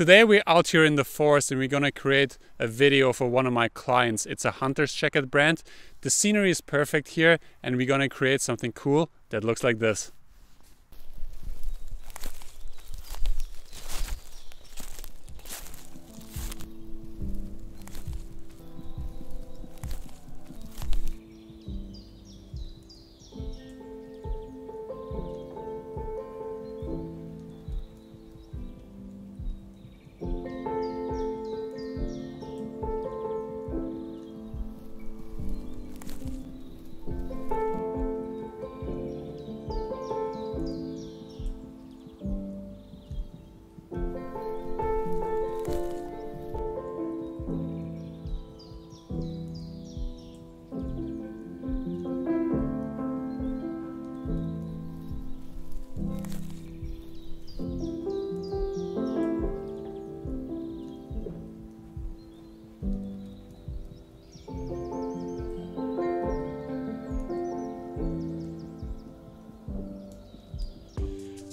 Today we're out here in the forest and we're gonna create a video for one of my clients. It's a hunter's jacket brand. The scenery is perfect here and we're gonna create something cool that looks like this.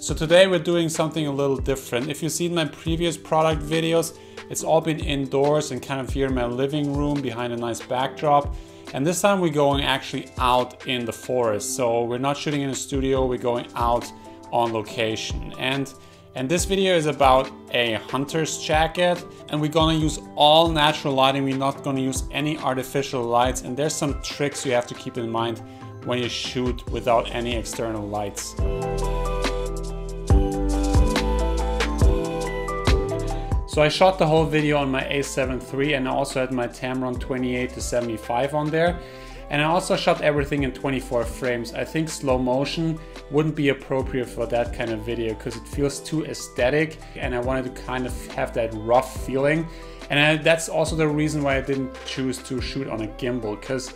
So today we're doing something a little different. If you've seen my previous product videos, it's all been indoors and kind of here in my living room behind a nice backdrop. And this time we're going actually out in the forest. So we're not shooting in a studio, we're going out on location. And and this video is about a hunter's jacket and we're gonna use all natural lighting. We're not gonna use any artificial lights. And there's some tricks you have to keep in mind when you shoot without any external lights. So I shot the whole video on my a7 III and I also had my Tamron 28 to 75 on there. And I also shot everything in 24 frames. I think slow motion wouldn't be appropriate for that kind of video because it feels too aesthetic and I wanted to kind of have that rough feeling. And I, that's also the reason why I didn't choose to shoot on a gimbal because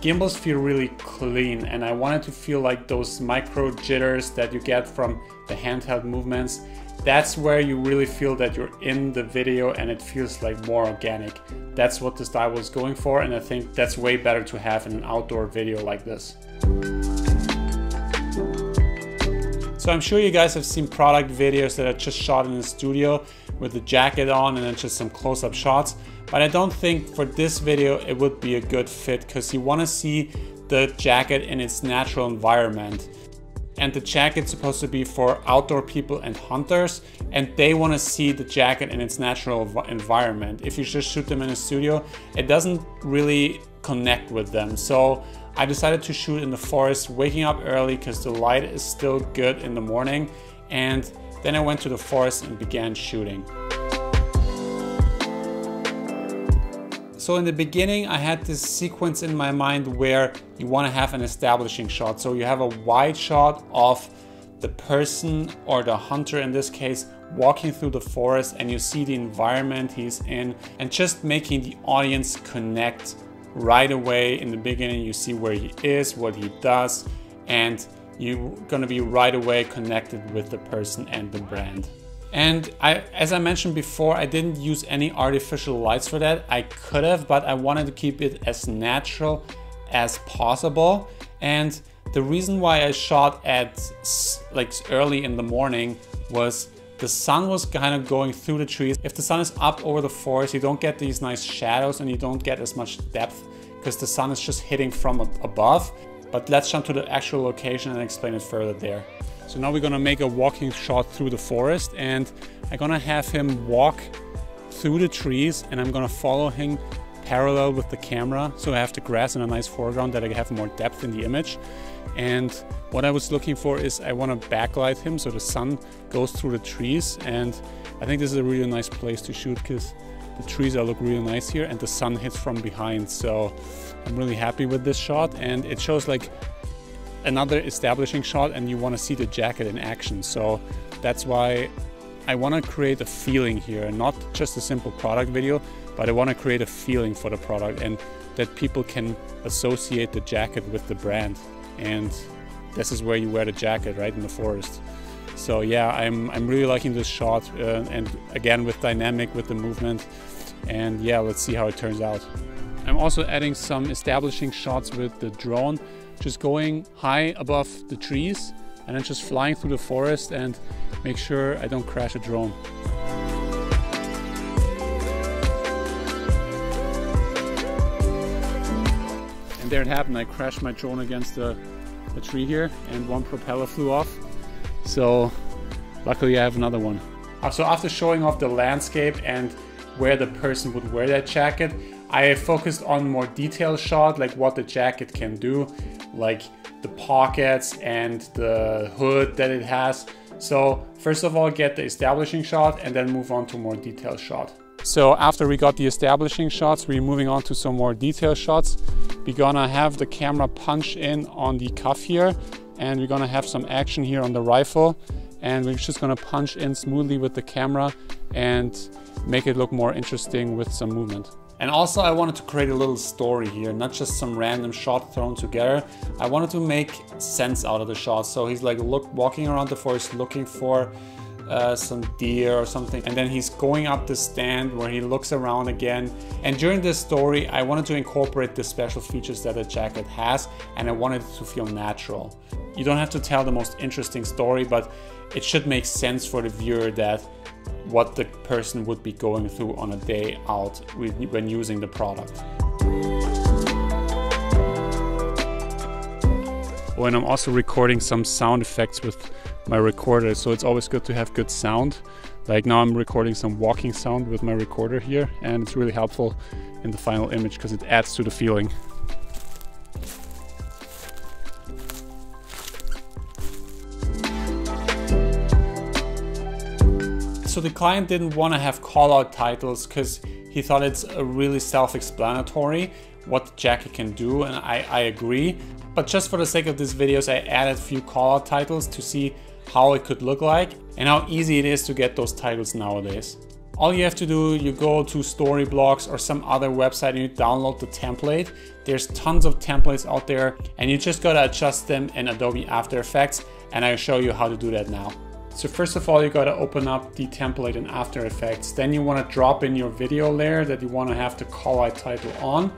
gimbals feel really clean and I wanted to feel like those micro jitters that you get from the handheld movements that's where you really feel that you're in the video and it feels like more organic. That's what the style was going for and I think that's way better to have in an outdoor video like this. So I'm sure you guys have seen product videos that are just shot in the studio with the jacket on and then just some close-up shots. But I don't think for this video it would be a good fit because you want to see the jacket in its natural environment and the jacket's supposed to be for outdoor people and hunters and they want to see the jacket in its natural environment. If you just shoot them in a studio it doesn't really connect with them. So i decided to shoot in the forest waking up early because the light is still good in the morning and then i went to the forest and began shooting So in the beginning, I had this sequence in my mind where you want to have an establishing shot. So you have a wide shot of the person or the hunter in this case walking through the forest and you see the environment he's in and just making the audience connect right away in the beginning you see where he is what he does and you're going to be right away connected with the person and the brand and I, as I mentioned before, I didn't use any artificial lights for that. I could have, but I wanted to keep it as natural as possible. And the reason why I shot at like early in the morning was the sun was kind of going through the trees. If the sun is up over the forest, you don't get these nice shadows and you don't get as much depth because the sun is just hitting from above. But let's jump to the actual location and explain it further there. So now we're gonna make a walking shot through the forest and I'm gonna have him walk through the trees and I'm gonna follow him parallel with the camera. So I have the grass in a nice foreground that I have more depth in the image. And what I was looking for is I want to backlight him so the sun goes through the trees. And I think this is a really nice place to shoot because the trees are look really nice here and the sun hits from behind. So I'm really happy with this shot and it shows like another establishing shot and you want to see the jacket in action. So that's why I want to create a feeling here, not just a simple product video, but I want to create a feeling for the product and that people can associate the jacket with the brand. And this is where you wear the jacket, right in the forest. So yeah, I'm, I'm really liking this shot uh, and again with dynamic, with the movement. And yeah, let's see how it turns out. I'm also adding some establishing shots with the drone just going high above the trees and then just flying through the forest and make sure I don't crash a drone. And there it happened. I crashed my drone against a, tree here and one propeller flew off. So luckily I have another one. So after showing off the landscape and where the person would wear that jacket, I focused on more detailed shot, like what the jacket can do, like the pockets and the hood that it has. So first of all, get the establishing shot and then move on to more detailed shot. So after we got the establishing shots, we're moving on to some more detailed shots. We're gonna have the camera punch in on the cuff here and we're gonna have some action here on the rifle and we're just gonna punch in smoothly with the camera and make it look more interesting with some movement. And also I wanted to create a little story here, not just some random shot thrown together. I wanted to make sense out of the shot. So he's like look walking around the forest looking for uh, some deer or something and then he's going up the stand where he looks around again and during this story I wanted to incorporate the special features that the jacket has and I wanted it to feel natural. You don't have to tell the most interesting story but it should make sense for the viewer that what the person would be going through on a day out when using the product. Oh, and I'm also recording some sound effects with my recorder, so it's always good to have good sound. Like now I'm recording some walking sound with my recorder here, and it's really helpful in the final image because it adds to the feeling. So the client didn't want to have call out titles because he thought it's a really self-explanatory what jacket can do and I, I agree. But just for the sake of this videos I added a few call out titles to see how it could look like and how easy it is to get those titles nowadays. All you have to do, you go to Storyblocks or some other website and you download the template. There's tons of templates out there and you just gotta adjust them in Adobe After Effects and I'll show you how to do that now. So first of all, you gotta open up the template in After Effects. Then you wanna drop in your video layer that you wanna have the call title on.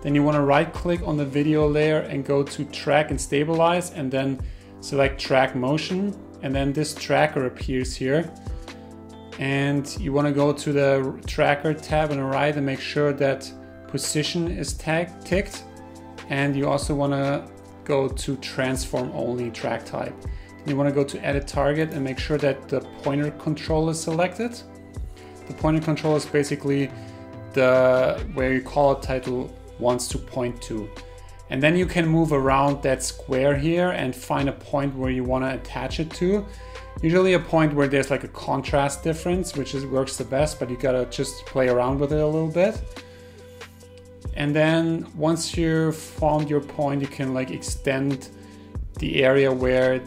Then you wanna right click on the video layer and go to track and stabilize and then select track motion. And then this tracker appears here. And you wanna go to the tracker tab on the right and make sure that position is tag ticked. And you also wanna go to transform only track type. You want to go to edit target and make sure that the pointer control is selected. The pointer control is basically the where you call a title wants to point to. And then you can move around that square here and find a point where you want to attach it to. Usually a point where there's like a contrast difference, which is, works the best, but you gotta just play around with it a little bit. And then once you've found your point, you can like extend the area where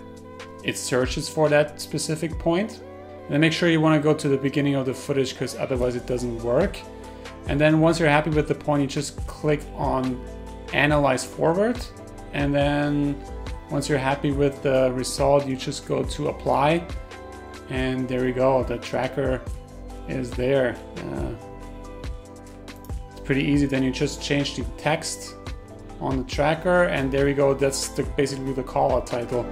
it searches for that specific point. And make sure you want to go to the beginning of the footage because otherwise it doesn't work. And then once you're happy with the point, you just click on Analyze Forward. And then once you're happy with the result, you just go to Apply. And there we go, the tracker is there. Uh, it's pretty easy. Then you just change the text on the tracker and there you go. That's the, basically the call out title.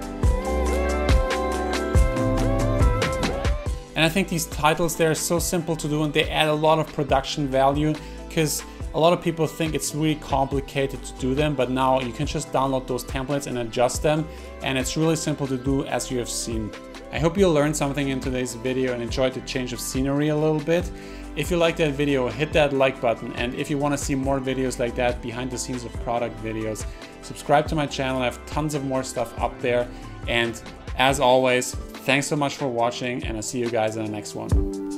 And I think these titles, they're so simple to do and they add a lot of production value because a lot of people think it's really complicated to do them, but now you can just download those templates and adjust them. And it's really simple to do as you have seen. I hope you learned something in today's video and enjoyed the change of scenery a little bit. If you liked that video, hit that like button. And if you want to see more videos like that, behind the scenes of product videos, subscribe to my channel. I have tons of more stuff up there. And as always, Thanks so much for watching and I'll see you guys in the next one.